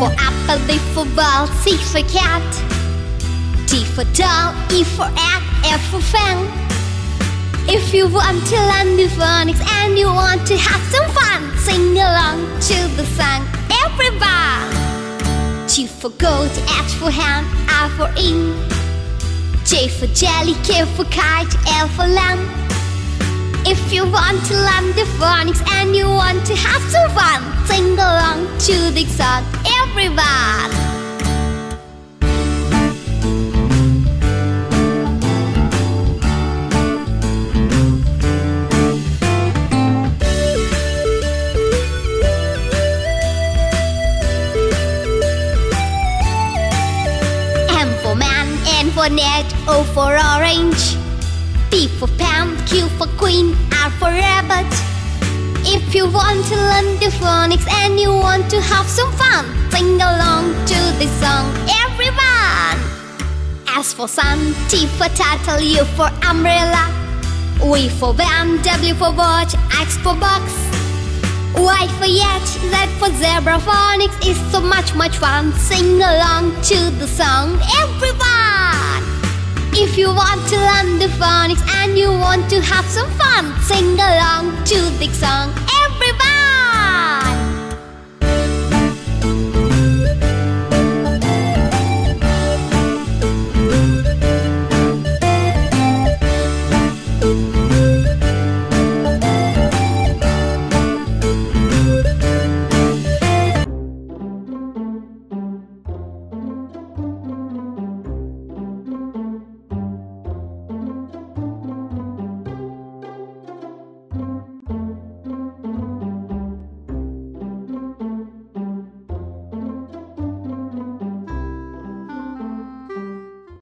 C for cat D for doll, E for egg, F for fan. If you want to learn the phonics and you want to have some fun Sing along to the song, everyone G for goat, H for hand, R for ink J for jelly, K for kite, L for lamb If you want to learn the phonics and you want to have some fun Sing along to the song, everyone. M for man, N for net, O for orange P for Pam, Q for queen, R for rabbit. If you want to learn the phonics and you want to have some fun Sing along to this song, everyone. S for sun, T for turtle, U for umbrella V for van, W for watch, X for box Y for yet, Z for zebra phonics is so much much fun. Sing along to the song everyone If you want to learn the phonics and you want to have some fun Sing along to the song